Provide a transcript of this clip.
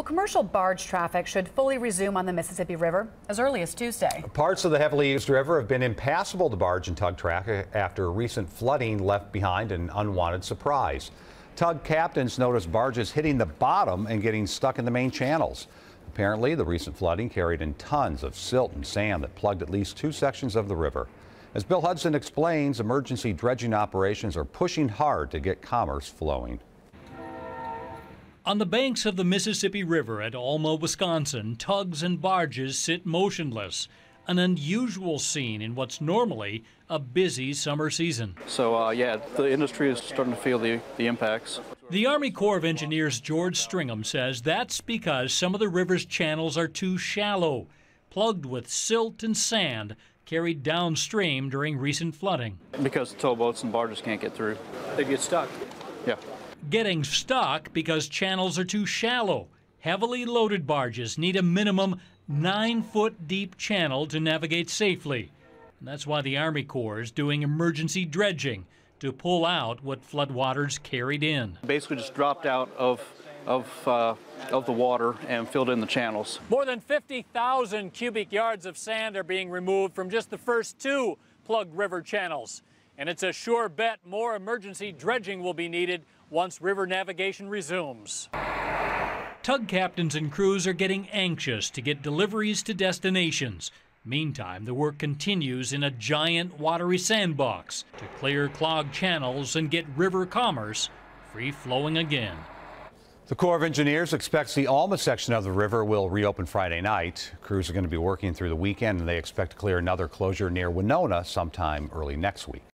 Well, commercial barge traffic should fully resume on the Mississippi River as early as Tuesday. Parts of the heavily used river have been impassable to barge and tug traffic after recent flooding left behind an unwanted surprise. Tug captains noticed barges hitting the bottom and getting stuck in the main channels. Apparently, the recent flooding carried in tons of silt and sand that plugged at least two sections of the river. As Bill Hudson explains, emergency dredging operations are pushing hard to get commerce flowing. On the banks of the Mississippi River at Alma, Wisconsin, tugs and barges sit motionless. An unusual scene in what's normally a busy summer season. So, uh, yeah, the industry is starting to feel the, the impacts. The Army Corps of Engineers George Stringham says that's because some of the river's channels are too shallow, plugged with silt and sand carried downstream during recent flooding. Because towboats and barges can't get through. They get stuck. Yeah getting stuck because channels are too shallow. Heavily loaded barges need a minimum nine foot deep channel to navigate safely. And that's why the Army Corps is doing emergency dredging to pull out what floodwaters carried in. Basically, just dropped out of of uh, of the water and filled in the channels. More than 50,000 cubic yards of sand are being removed from just the first two plugged river channels. And it's a sure bet more emergency dredging will be needed once river navigation resumes. Tug captains and crews are getting anxious to get deliveries to destinations. Meantime, the work continues in a giant watery sandbox to clear clogged channels and get river commerce free flowing again. The Corps of Engineers expects the Alma section of the river will reopen Friday night. Crews are going to be working through the weekend and they expect to clear another closure near Winona sometime early next week.